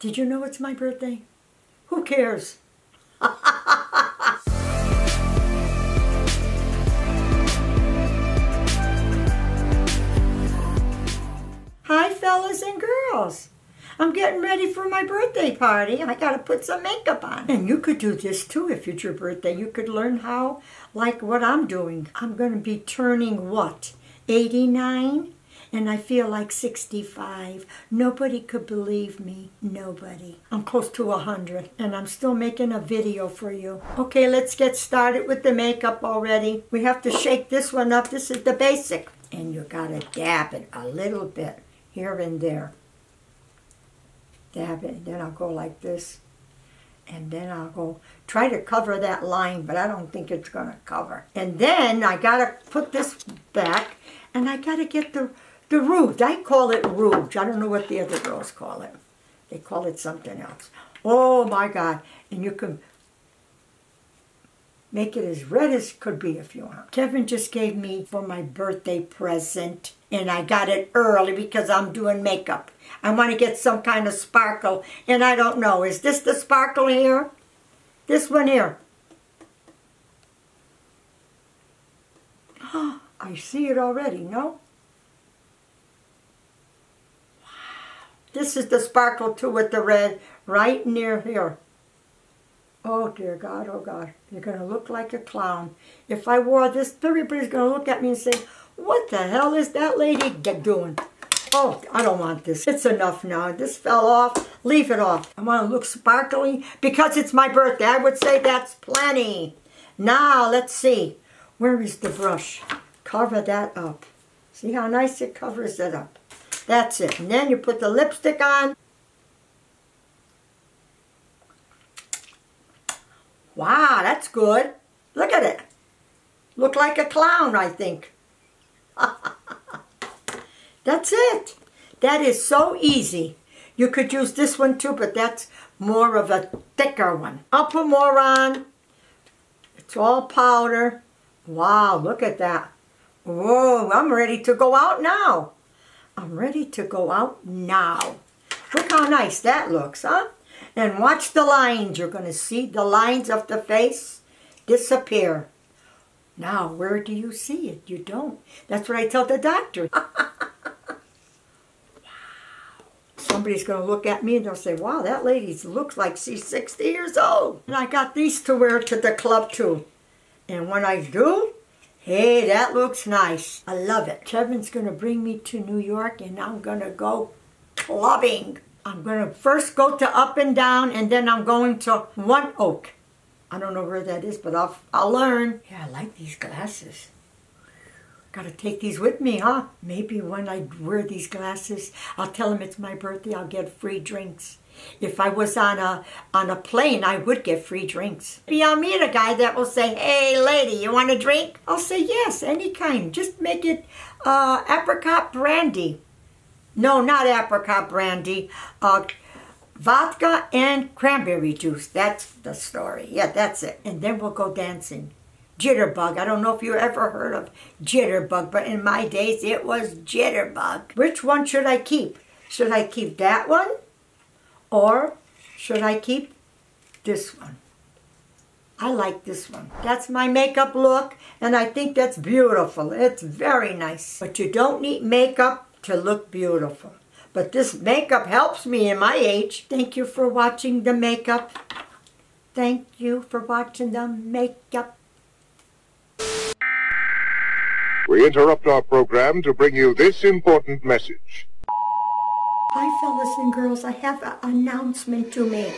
Did you know it's my birthday? Who cares? Hi, fellas and girls. I'm getting ready for my birthday party. I gotta put some makeup on. And you could do this too if it's your birthday. You could learn how, like what I'm doing. I'm gonna be turning what? 89? And I feel like 65. Nobody could believe me. Nobody. I'm close to 100 and I'm still making a video for you. Okay, let's get started with the makeup already. We have to shake this one up. This is the basic. And you gotta dab it a little bit here and there dab it, then I'll go like this, and then I'll go try to cover that line, but I don't think it's to cover. And then I got to put this back, and I got to get the, the rouge. I call it rouge. I don't know what the other girls call it. They call it something else. Oh, my God. And you can make it as red as could be if you want. Kevin just gave me for my birthday present, and I got it early because I'm doing makeup. I want to get some kind of sparkle, and I don't know. Is this the sparkle here? This one here. I see it already, no? This is the sparkle too with the red right near here. Oh dear God, oh God, you're going to look like a clown. If I wore this, everybody's going to look at me and say, what the hell is that lady doing? Oh, I don't want this. It's enough now. This fell off. Leave it off. I want to look sparkly because it's my birthday. I would say that's plenty. Now, let's see. Where is the brush? Cover that up. See how nice it covers it up. That's it. And then you put the lipstick on. Wow, that's good. Look at it. Look like a clown, I think. That's it. That is so easy. You could use this one too, but that's more of a thicker one. I'll put more on. It's all powder. Wow, look at that. Whoa, I'm ready to go out now. I'm ready to go out now. Look how nice that looks, huh? And watch the lines. You're going to see the lines of the face disappear. Now, where do you see it? You don't. That's what I tell the doctor. somebody's going to look at me and they'll say, wow, that lady looks like she's 60 years old. And I got these to wear to the club too. And when I do, hey, that looks nice. I love it. Kevin's going to bring me to New York and I'm going to go clubbing. I'm going to first go to Up and Down and then I'm going to One Oak. I don't know where that is, but I'll, I'll learn. Yeah, I like these glasses. Gotta take these with me, huh? Maybe when I wear these glasses, I'll tell them it's my birthday, I'll get free drinks. If I was on a on a plane, I would get free drinks. Maybe I'll meet a guy that will say, hey lady, you want a drink? I'll say yes, any kind. Just make it uh, apricot brandy. No, not apricot brandy. Uh, vodka and cranberry juice. That's the story. Yeah, that's it. And then we'll go dancing jitterbug. I don't know if you ever heard of jitterbug, but in my days it was jitterbug. Which one should I keep? Should I keep that one? Or should I keep this one? I like this one. That's my makeup look, and I think that's beautiful. It's very nice. But you don't need makeup to look beautiful. But this makeup helps me in my age. Thank you for watching the makeup. Thank you for watching the makeup. We interrupt our program to bring you this important message. Hi, fellas and girls. I have an announcement to make.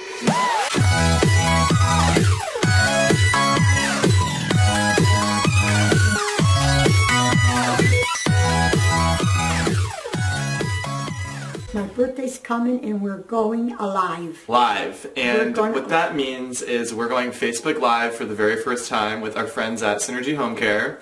My birthday's coming and we're going alive. Live. And what that means is we're going Facebook Live for the very first time with our friends at Synergy Home Care.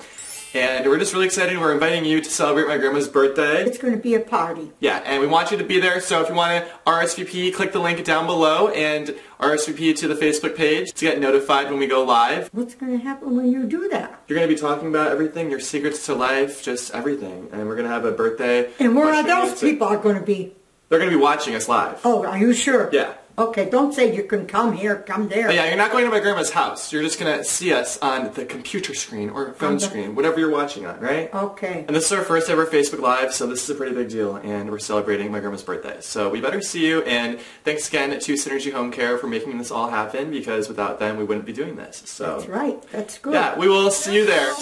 And we're just really excited. We're inviting you to celebrate my grandma's birthday. It's going to be a party. Yeah, and we want you to be there. So if you want to RSVP, click the link down below and RSVP to the Facebook page to get notified when we go live. What's going to happen when you do that? You're going to be talking about everything, your secrets to life, just everything. And we're going to have a birthday. And where are those people are going to be? They're going to be watching us live. Oh, are you sure? Yeah. Okay, don't say you can come here, come there. But yeah, you're not going to my grandma's house. You're just going to see us on the computer screen or phone screen, whatever you're watching on, right? Okay. And this is our first ever Facebook Live, so this is a pretty big deal, and we're celebrating my grandma's birthday. So we better see you, and thanks again to Synergy Home Care for making this all happen, because without them, we wouldn't be doing this. So That's right. That's good. yeah, we will see you there.